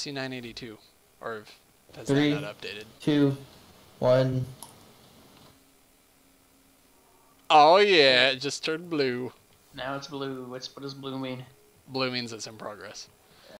C982, or has Three. that not updated? Two, one. Oh yeah, it just turned blue. Now it's blue. What's what does blue mean? Blue means it's in progress.